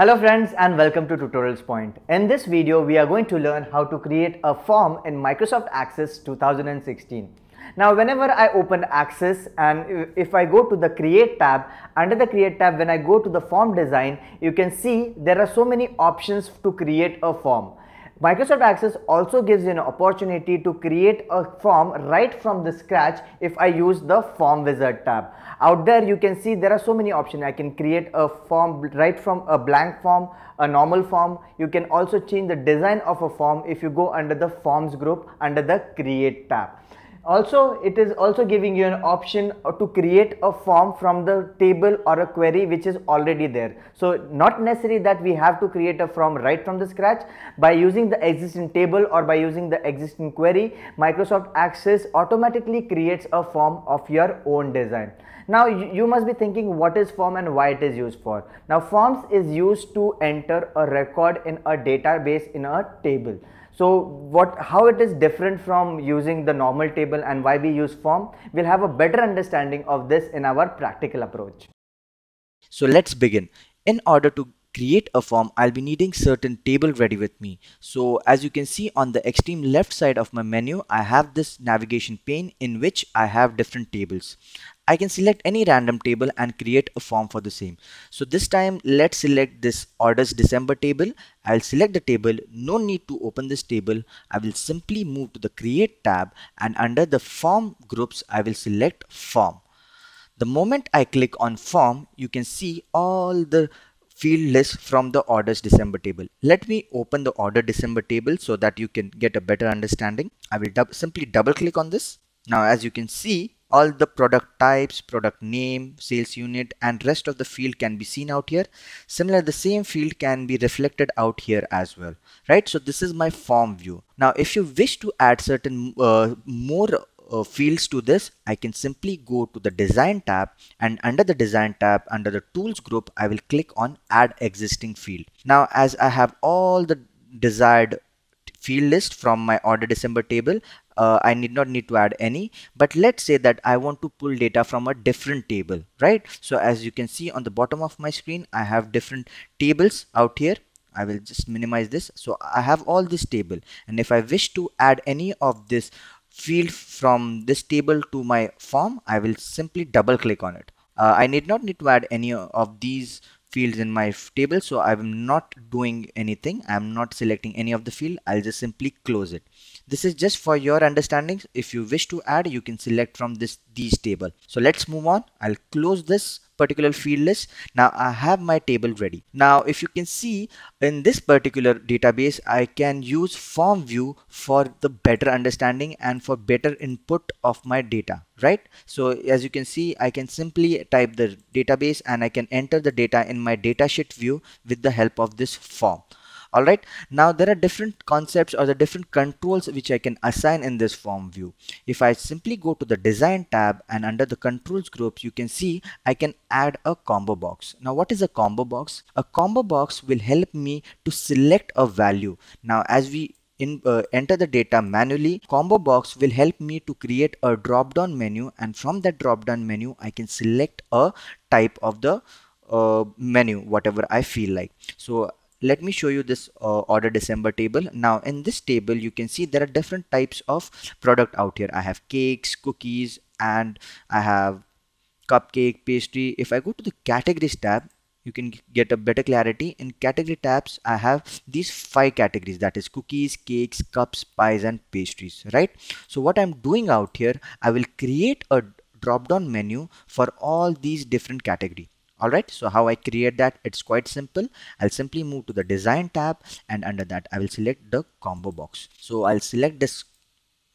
Hello friends and welcome to Tutorials Point. In this video, we are going to learn how to create a form in Microsoft Access 2016. Now, whenever I open Access and if I go to the Create tab, under the Create tab, when I go to the form design, you can see there are so many options to create a form. Microsoft Access also gives you an opportunity to create a form right from the scratch if I use the form wizard tab. Out there you can see there are so many options. I can create a form right from a blank form, a normal form. You can also change the design of a form if you go under the forms group under the create tab also it is also giving you an option to create a form from the table or a query which is already there. So not necessary that we have to create a form right from the scratch. By using the existing table or by using the existing query microsoft access automatically creates a form of your own design. Now you must be thinking what is form and why it is used for. Now forms is used to enter a record in a database in a table so what, how it is different from using the normal table and why we use form, we'll have a better understanding of this in our practical approach. So let's begin. In order to create a form, I'll be needing certain table ready with me. So as you can see on the extreme left side of my menu, I have this navigation pane in which I have different tables. I can select any random table and create a form for the same. So this time let's select this orders December table. I'll select the table. No need to open this table. I will simply move to the create tab and under the form groups I will select form. The moment I click on form you can see all the field list from the orders December table. Let me open the order December table so that you can get a better understanding. I will simply double click on this. Now as you can see all the product types, product name, sales unit and rest of the field can be seen out here. Similar, the same field can be reflected out here as well, right? So this is my form view. Now, if you wish to add certain uh, more uh, fields to this, I can simply go to the design tab and under the design tab under the tools group, I will click on add existing field. Now, as I have all the desired field list from my order December table, uh, I need not need to add any but let's say that I want to pull data from a different table right? So as you can see on the bottom of my screen I have different tables out here. I will just minimize this. So I have all this table and if I wish to add any of this field from this table to my form I will simply double click on it. Uh, I need not need to add any of these fields in my table so I'm not doing anything. I'm not selecting any of the field. I'll just simply close it. This is just for your understanding if you wish to add you can select from this these table. So let's move on. I'll close this particular field list. Now I have my table ready. Now if you can see in this particular database I can use form view for the better understanding and for better input of my data right? So as you can see I can simply type the database and I can enter the data in my datasheet view with the help of this form all right now there are different concepts or the different controls which I can assign in this form view. If I simply go to the design tab and under the controls groups you can see I can add a combo box. Now what is a combo box? A combo box will help me to select a value. Now as we in, uh, enter the data manually combo box will help me to create a drop down menu and from that drop down menu I can select a type of the uh, menu whatever I feel like. So let me show you this uh, order December table. Now in this table you can see there are different types of product out here. I have cakes, cookies and I have cupcake, pastry. If I go to the categories tab you can get a better clarity in category tabs I have these five categories that is cookies cakes cups pies and pastries right so what I'm doing out here I will create a drop down menu for all these different category Alright, so how I create that, it's quite simple. I'll simply move to the design tab and under that I will select the combo box. So I'll select this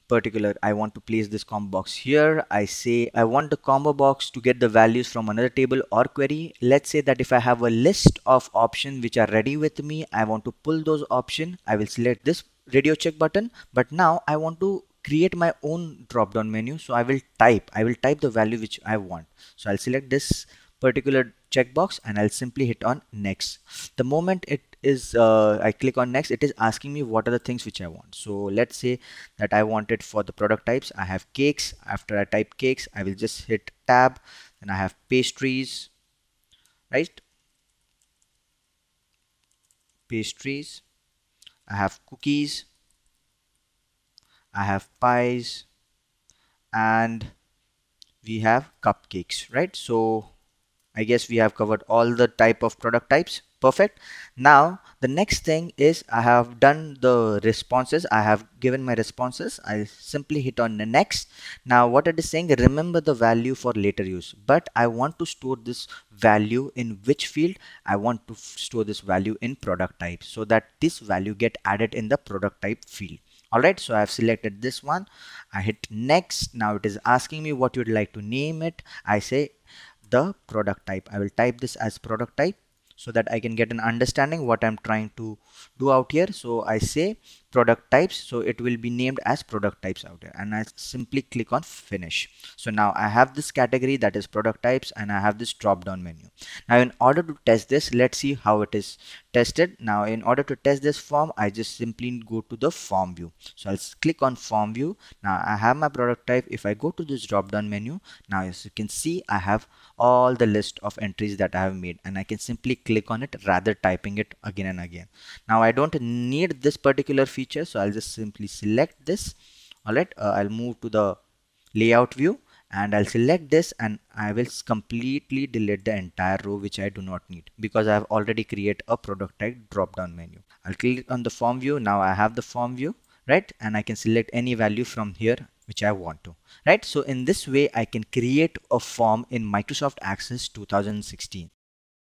particular I want to place this combo box here. I say I want the combo box to get the values from another table or query. Let's say that if I have a list of options which are ready with me I want to pull those options. I will select this radio check button. But now I want to create my own drop down menu. So I will type I will type the value which I want. So I'll select this particular checkbox and I'll simply hit on next. The moment it is uh, I click on next it is asking me what are the things which I want. So let's say that I want it for the product types. I have cakes. After I type cakes I will just hit tab and I have pastries right pastries I have cookies I have pies and we have cupcakes right so I guess we have covered all the type of product types. Perfect. Now the next thing is I have done the responses. I have given my responses. I simply hit on the next. Now what it is saying remember the value for later use. But I want to store this value in which field? I want to store this value in product type so that this value get added in the product type field. Alright so I have selected this one. I hit next. Now it is asking me what you'd like to name it. I say the product type. I will type this as product type so that I can get an understanding what I'm trying to do out here. So I say product types so it will be named as product types out here and I simply click on finish. So now I have this category that is product types and I have this drop down menu. Now in order to test this let's see how it is tested. Now in order to test this form I just simply go to the form view. So I'll click on form view. Now I have my product type. If I go to this drop down menu now as you can see I have all the list of entries that I have made and I can simply click on it rather typing it again and again. Now I don't need this particular feature feature. So I'll just simply select this. Alright uh, I'll move to the layout view and I'll select this and I will completely delete the entire row which I do not need because I have already created a product type drop down menu. I'll click on the form view. Now I have the form view right? And I can select any value from here which I want to right? So in this way I can create a form in Microsoft Access 2016